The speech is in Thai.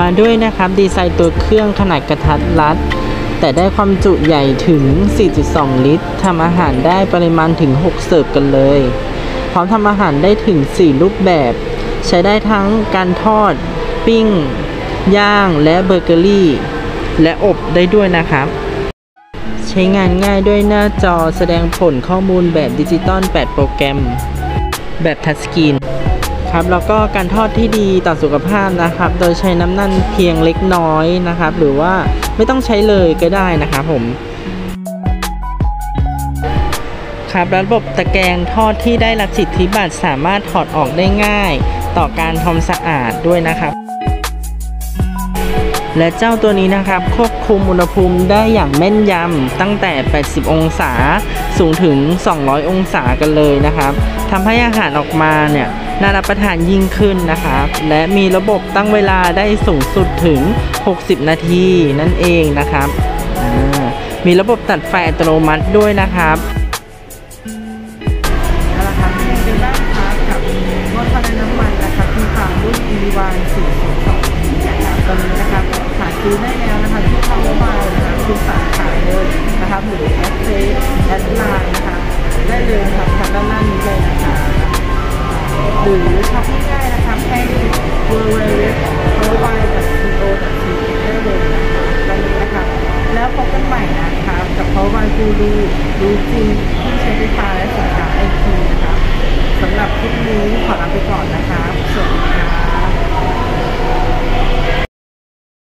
มาด้วยนะครับดีไซน์ตัวเครื่องขนาดกระทัดรัด แต่ได้ความจุใหญ่ถึง 4.2 ลิตรทำอาหารได้ปริมาณถึง 6 เสิร์ฟกันเลย พร้อมทำอาหารได้ถึง 4 รูปแบบ ใช้ได้ทั้งการทอด ปิ้ง ย่างและเบเกอรี่ และอบได้ด้วยนะครับ ใช้งานง่ายด้วยหน้าจอแสดงผลข้อมูลแบบดิจิตอล 8 โปรแกรม แบบทัชสกรีน ครับ แล้วก็การทอดที่ดีต่อสุขภาพนะครับ โดยใช้น้ำนั่นเพียงเล็กน้อยนะครับ หรือว่าไม่ต้องใช้เลยก็ได้นะครับผมครับระบบตะแกรงทอดที่ได้รับสิทธิบัตรสามารถถอดออกได้ง่าย ต่อการทำสะอาดด้วยนะครับ และเจ้าตัวนี้นะครับ ควบคุมอุณหภูมิได้อย่างแม่นยำตั้งแต่ 80 องศาสูงถึง 200 องศากันเลยนะครับทำให้อาหารออกมาเนี่ย น่ารับประทานยิ่งขึ้นนะครับและมีระบบตั้งเวลาได้สูงสุดถึง 60 นาทีนั่นเองนะครับ มีระบบตัดไฟอัตโนมัติด้วยนะครับเอาครับเป็นบ้างครับกับรถพลังน้ำมันนะครับที่ทางรุ่น E1 402นะครับตอนนี้นะครับหาซื้อได้แล้ว หรือช็อปง่ายนะครับแค่ w w w p o w e r y c o t ได้เลยนะครับตอนนี้นะครับแล้วพบกันใหม่นะครับกับ p o w e r y กูรูรู้จริงที่ใช้ไฟฟ้าและสินค้าไอทีนะคะสำหรับคลิปนี้ขอลาไปก่อนนะคะ